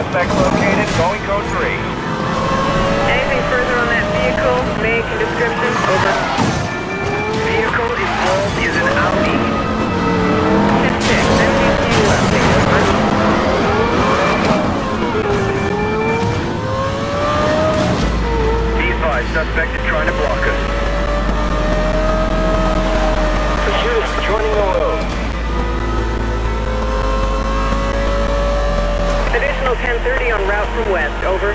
Suspect located, going code 3. Anything further on that vehicle? Make and description? Over. Vehicle involved is an Audi. 10-6, MDCU update, over. Be advised, suspect is trying to block us. Additional 1030 on route from west, over.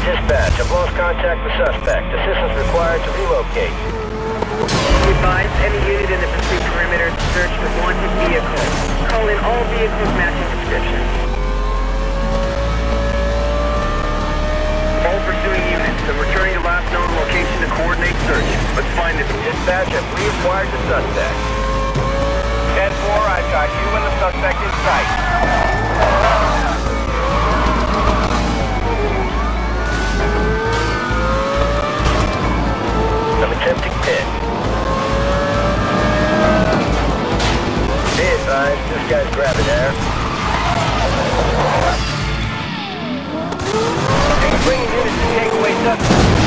Dispatch, I've lost contact with suspect. Assistance required to relocate. Be advised, any unit in the pursuit perimeter to search for wanted vehicle. Call in all vehicles matching description. All pursuing units, I'm returning to last known location to coordinate search. Let's find this. Dispatch, I've reacquired the suspect. 10-4, I've got you and the suspect in sight. Attempting pit. Be advised, this guy's grabbing air. Bringing units to take away.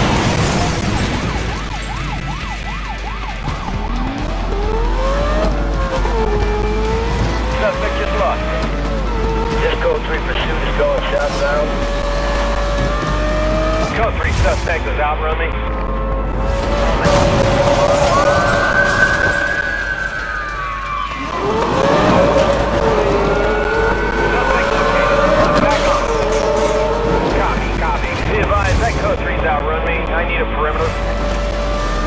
Suspect just lost. This code 3 pursuit is going southbound. Code 3 suspect is outrun me. Located. Back on. Copy, copy. Be that code 3's outrun me. I need a perimeter.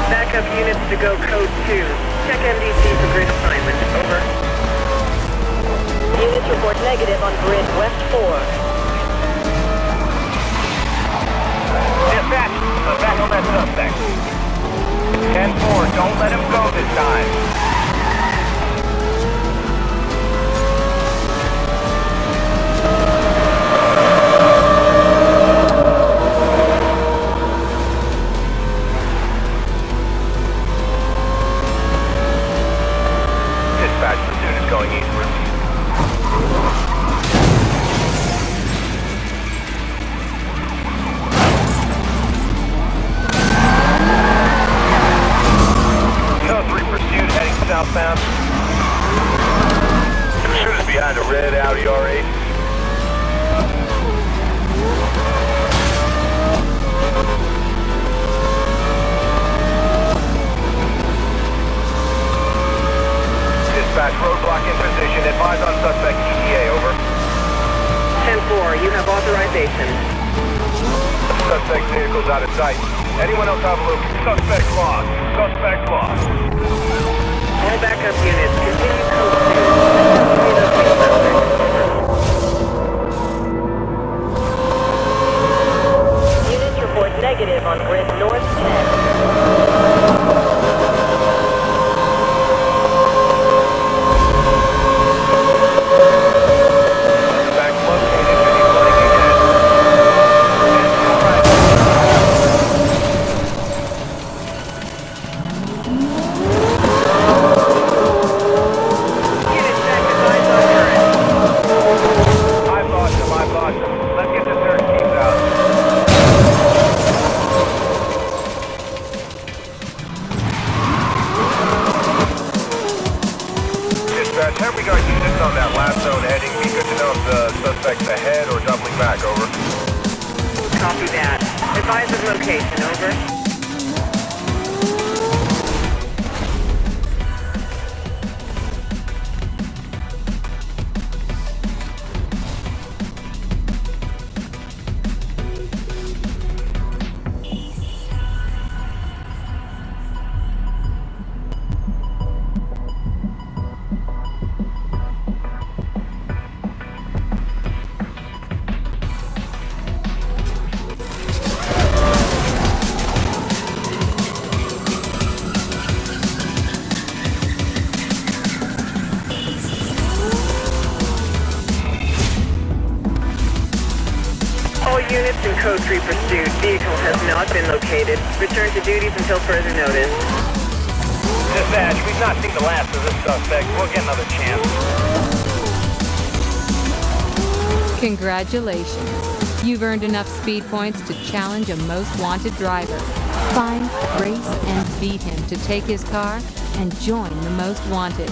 Backup units to go code 2. Check MDC for grid assignment, over. Units report negative on grid West 4. Dispatch, I'm back on that suspect. 10-4, don't let him go this time. All backup All units in Code 3 pursuit. Vehicle has not been located. Return to duties until further notice. Dispatch, we've not seen the last of this suspect. We'll get another chance. Congratulations. You've earned enough speed points to challenge a most wanted driver. Find, race, and beat him to take his car and join the most wanted.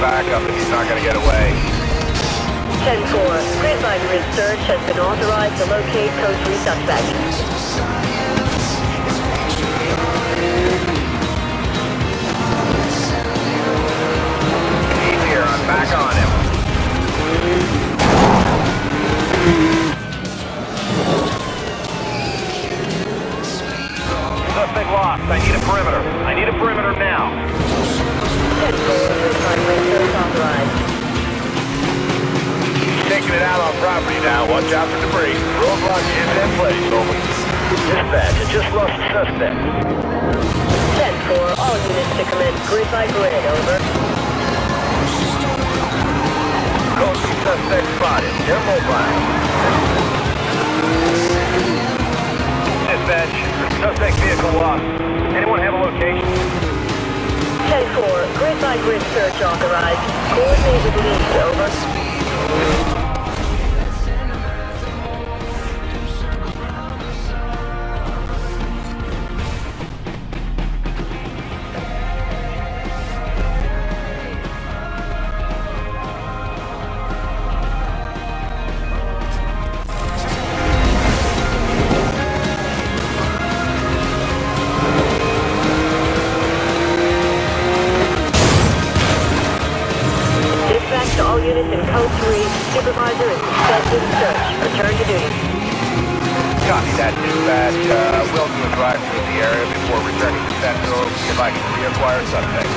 Backup if he's not gonna get away. 10-4, grid by search has been authorized to locate Code 3 suspect. Back on him. Suspect lost. I need a perimeter. I need a perimeter now. Taking it out on property now. Watch out for debris. Roadblock is in place, over. Dispatch, I just lost the suspect. 10-4, all units to commence grid by grid, over. 3 suspect spotted. They're mobile. Dispatch, suspect vehicle lost. Anyone have a location? 10-4, grid by grid search authorized. Coordinate with leads, over. Copy that, dispatch. Uh, we'll do a drive through the area before returning to Central if I can reacquire suspects.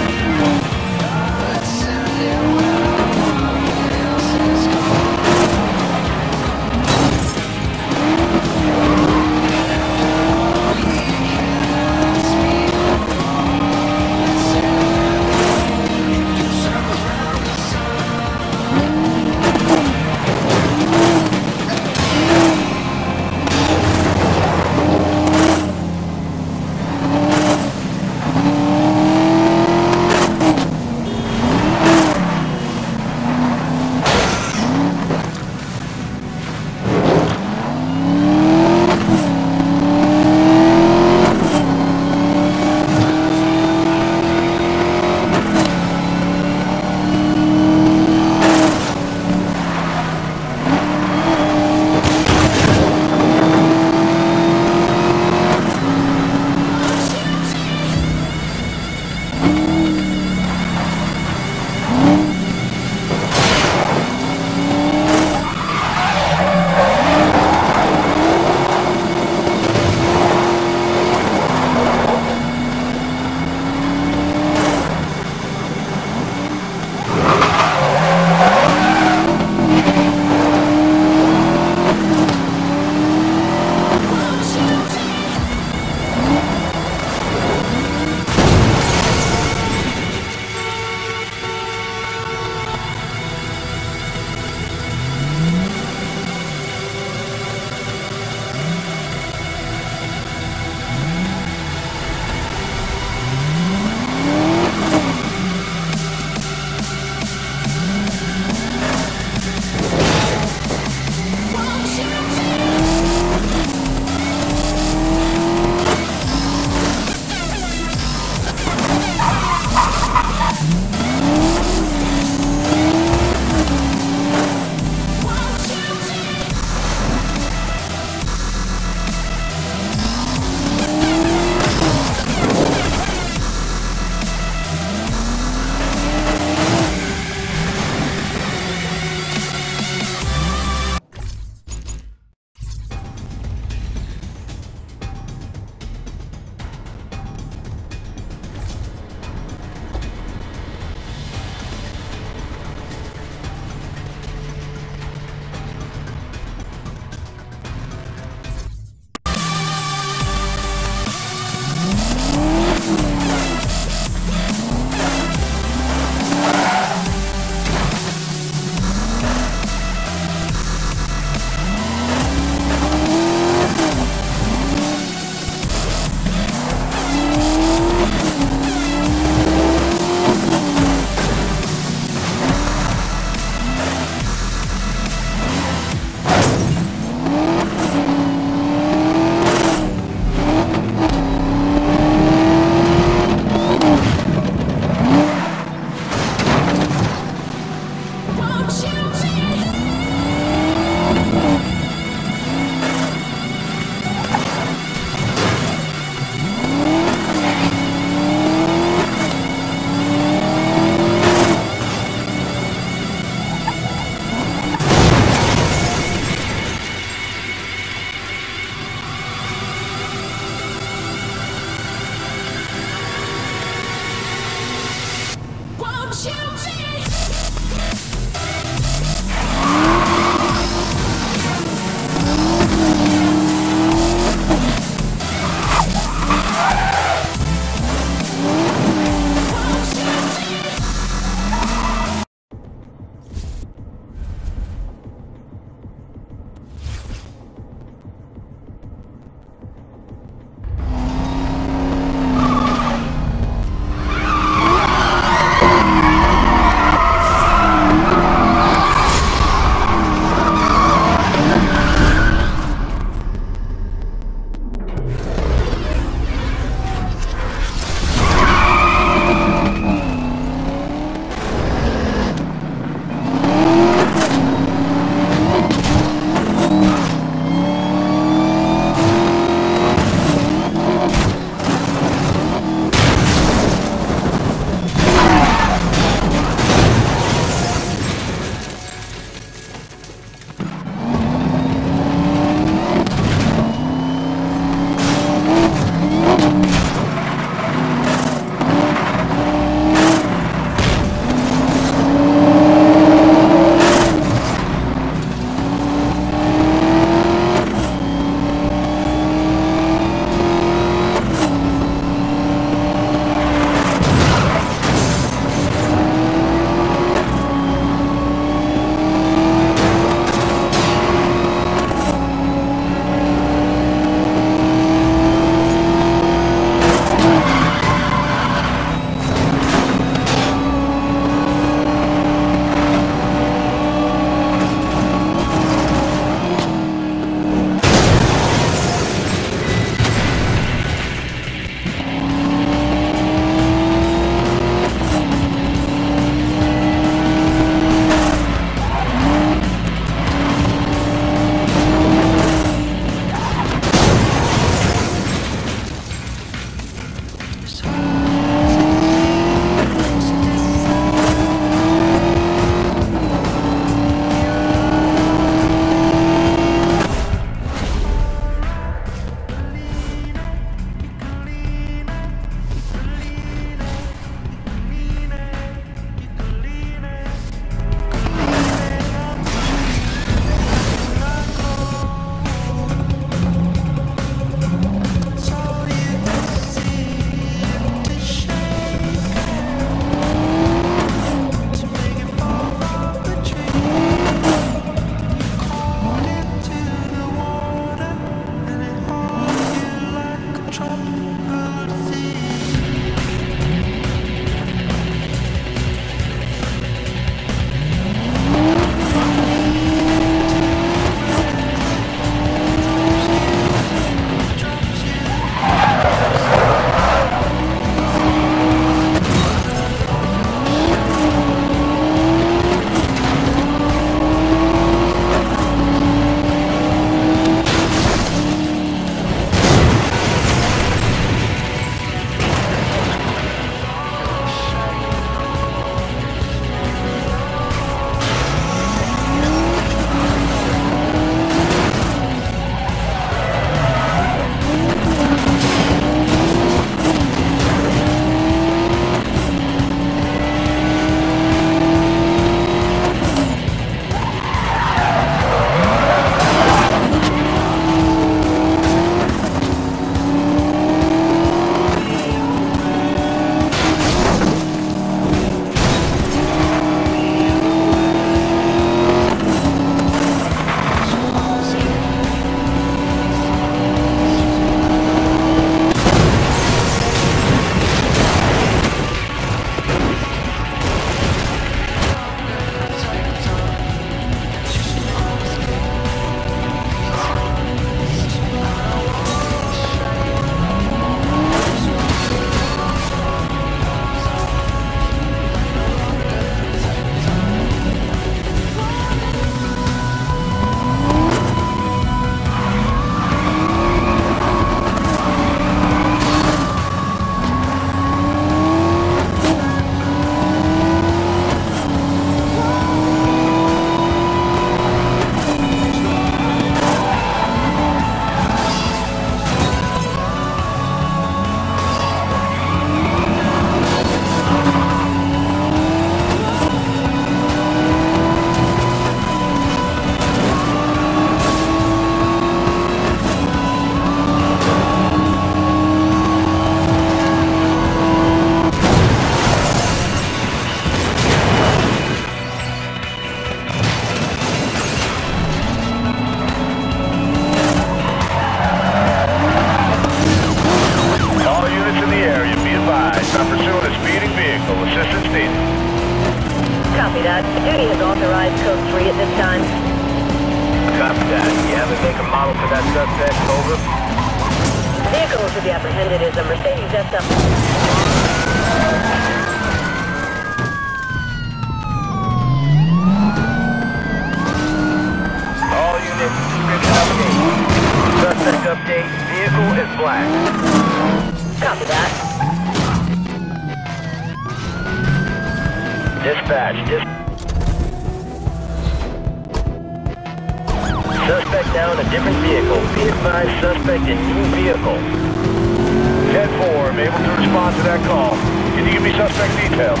Respond to that call. Can you give me suspect details?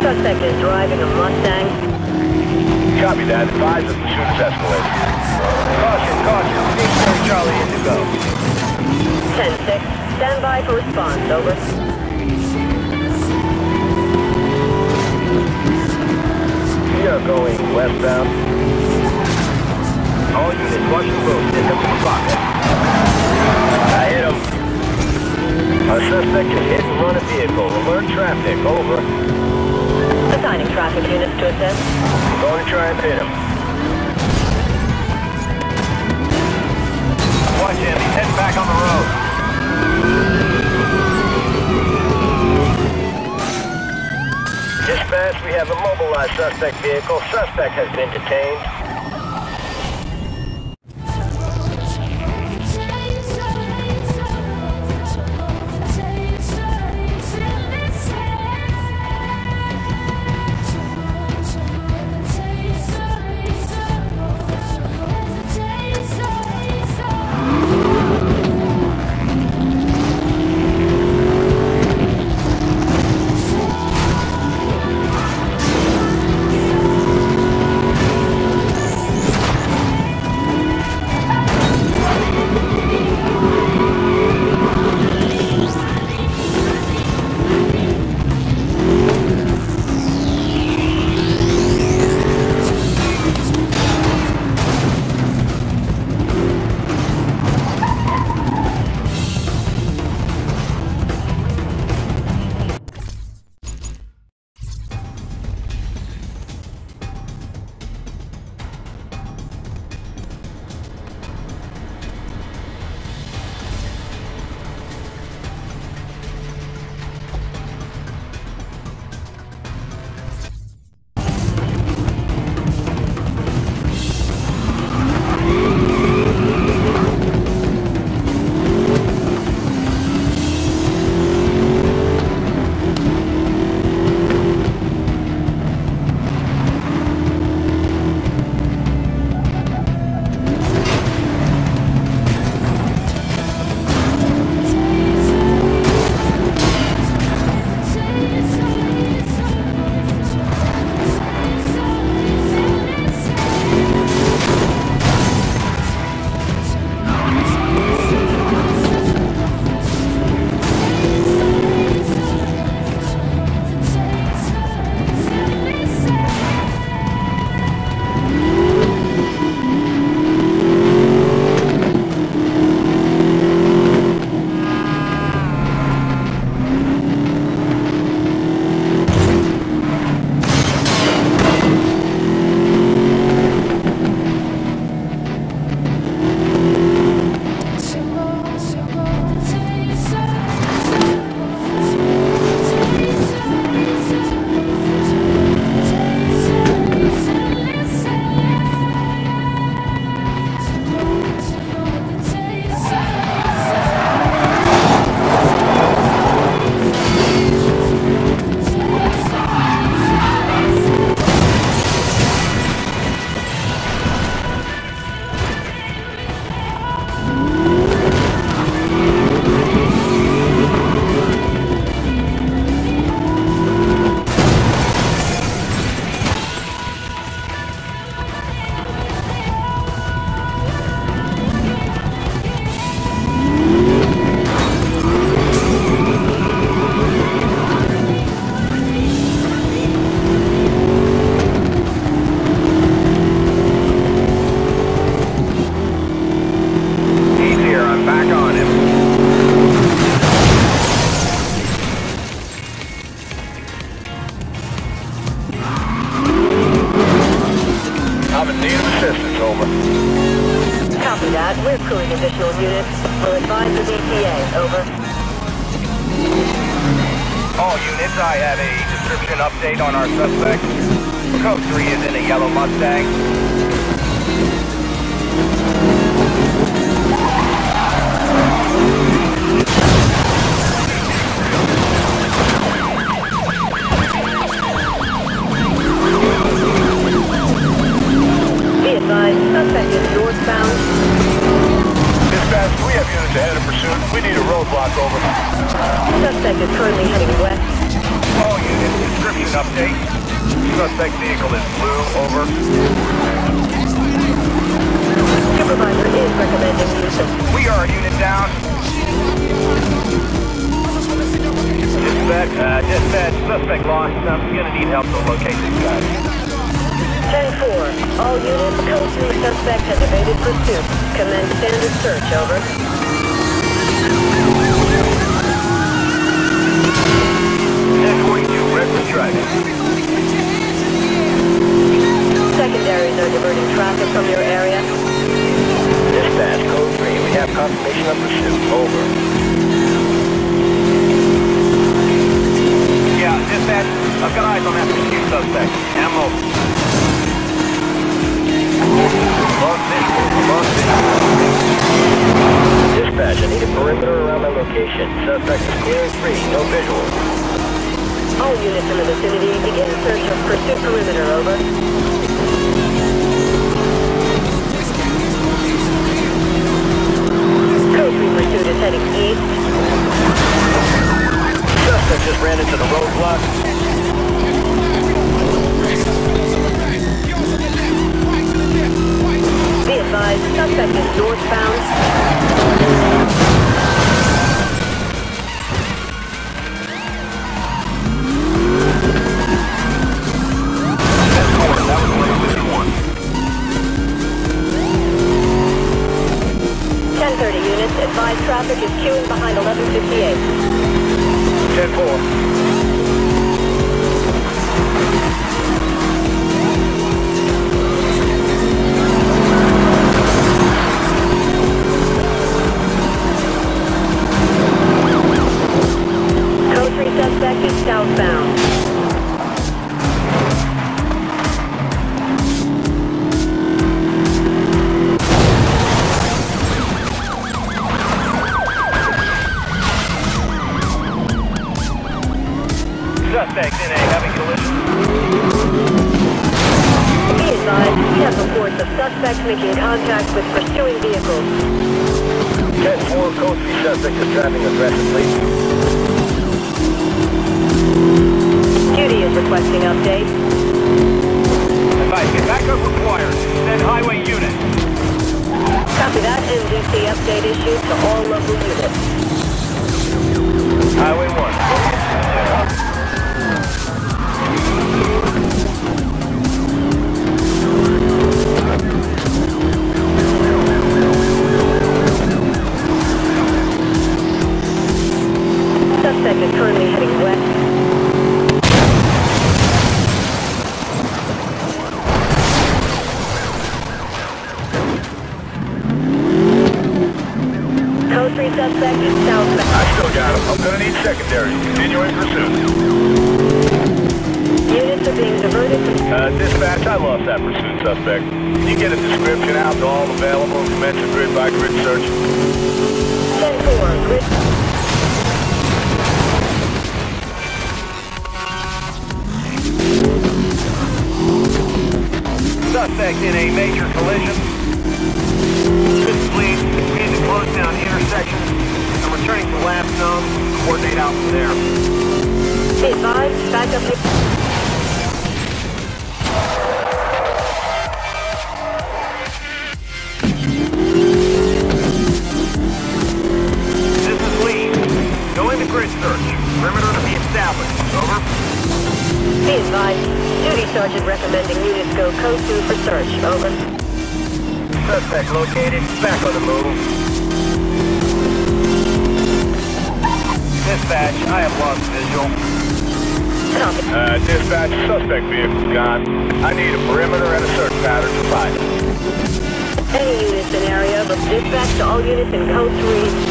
Suspect is driving a Mustang. Copy that. Advise as the pursuit is escalated. Caution, caution. Stationary Charlie in to go. 10-6. Stand by for response. Over. We are going westbound. All units, watch the road. Pick up the pocket. Our suspect is hit and run a vehicle. Alert traffic. Over. Assigning traffic units to assist. Going to try and hit him. Watch him. He's heading back on the road. Dispatch, we have a mobilized suspect vehicle. Suspect has been detained.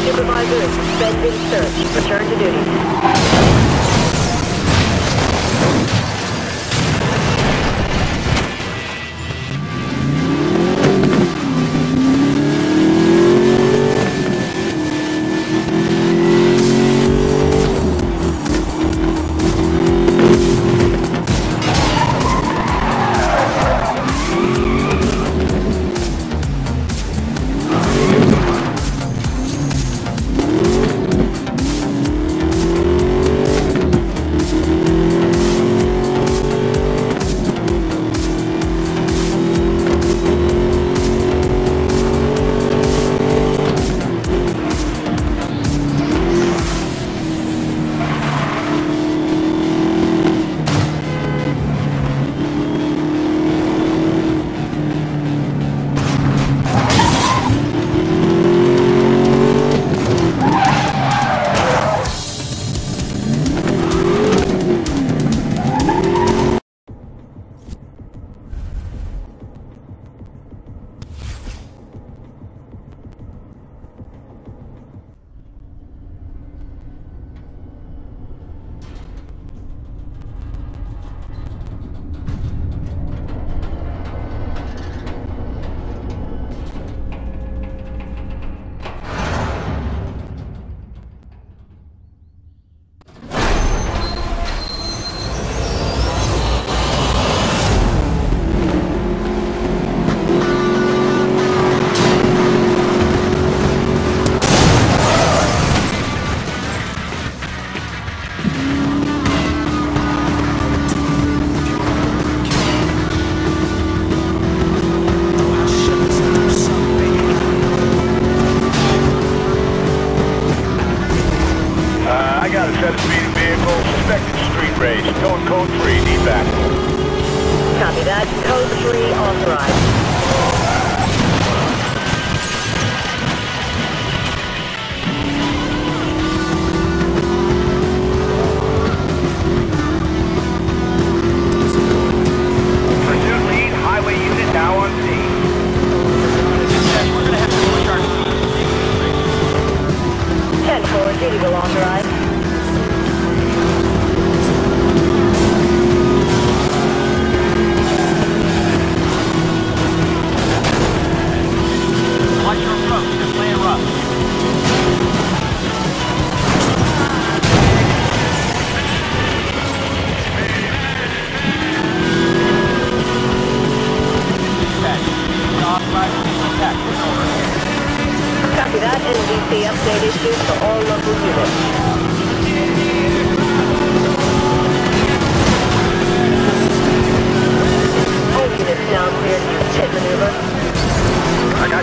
Supervisor is suspended search. Return to duty.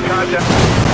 Got contact.